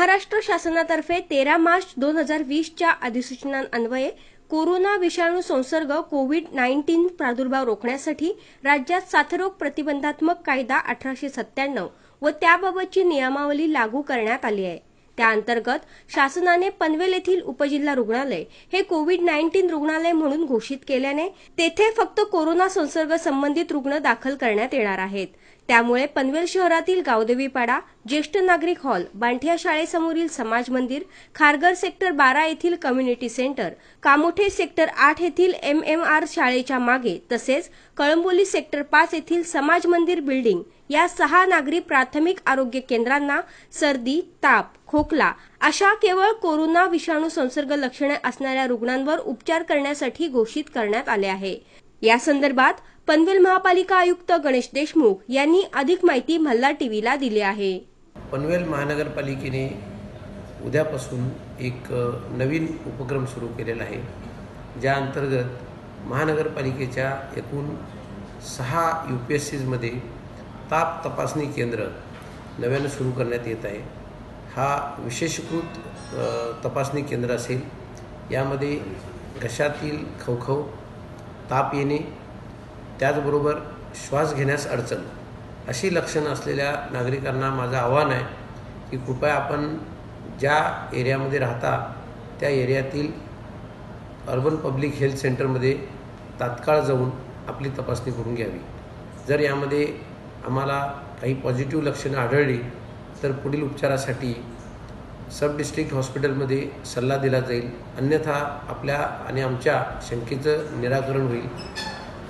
महाराष्ट्र शासनातर्फे तेरा मार्च दोन हजार वीसच्या अधिसूचनान्वये कोरोना विषाणू संसर्ग कोविड नाईन्टीन प्रादुर्भाव रोखण्यासाठी राज्यात साथरोग प्रतिबंधात्मक कायदा अठराशे सत्त्याण्णव व त्याबाबतची नियमावली लागू करण्यात आली आहे. त्याअंतर्गत शासनाने पनवेल येथील उपजिल्हा रुग्णालय हे कोविड नाईन्टीन रुग्णालय म्हणून घोषित केल्याने तेथे फक्त कोरोना संसर्ग संबंधित रुग्ण दाखल करण्यात येणार आहेत. त्यामुळे पनवेल शहरातील गावदेवीपाडा ज्येष्ठ नागरिक हॉल बांठिया शाळेसमोरील समाज मंदिर खारघर सेक्टर बारा येथील कम्युनिटी सेंटर कामोठे सेक्टर आठ येथील एम एम आर शाळेच्या मागे तसेच कळंबोली सेक्टर पाच येथील समाज मंदिर बिल्डिंग या सहा नागरी प्राथमिक आरोग्य केंद्रांना सर्दी ताप खोकला अशा केवळ कोरोना विषाणू संसर्ग लक्षणे असणाऱ्या रुग्णांवर उपचार करण्यासाठी घोषित करण्यात आले आहे. या संदर्भात पनवेल महापालिका आयुक्त गणेश देशमुख यांनी अधिक माहिती मल्हार टीव्हीला दिली आहे. पनवेल महानगरपालिकेने उद्यापासून एक नवीन उपक्रम सुरू केलेला आहे. ज्या अंतर्गत महानगरपालिकेच्या एकूण सहा यू पी एस सीजमध्ये ताप तपासणी केंद्र नव्यानं सुरू करण्यात येत आहे. हा विशेषकृत तपासणी केंद्र असेल. यामध्ये घशातील खवखव ताप येणे त्याचबरोबर श्वास घेण्यास अडचण. अशी लक्षणं असलेल्या नागरिकांना माझं आव्हान आहे की कृपया आपण ज्या एरियामध्ये राहता त्या एरियातील अर्बन पब्लिक हेल्थ सेंटरमध्ये तात्काळ जाऊन आपली तपासणी करून घ्यावी. जर यामध्ये आम्हाला काही पॉझिटिव्ह लक्षणं आढळली तर पुढील उपचारासाठी सब डिस्ट्रिक्ट हॉस्पिटलमध्ये सल्ला दिला जाईल. अन्यथा आपल्या आणि आमच्या शंकेचं निराकरण होईल.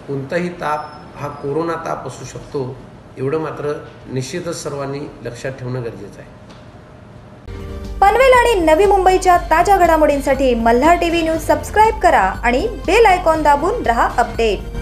कोणताही ताप हा कोरोना ताप असू शकतो एवढं मात्र निश्चितच सर्वांनी लक्षात ठेवणं गरजेचं आहे. पनवेल आणि नवी मुंबईच्या ताज्या घडामोडींसाठी मल्हार टीव्ही न्यूज सबस्क्राईब करा आणि बेल आयकॉन दाबून रहा अपडेट.